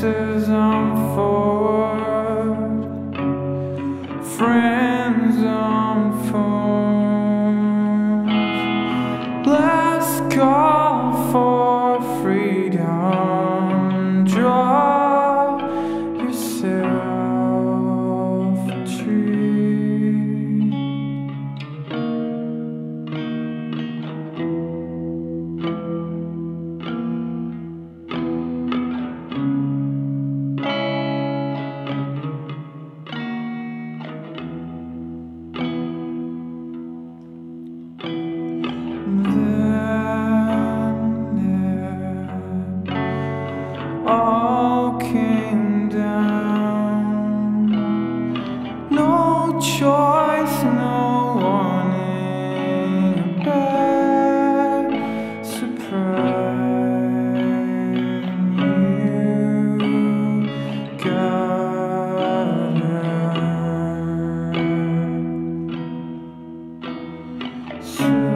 Senses on forward, friends on phones. Last call for freedom. Draw Sure.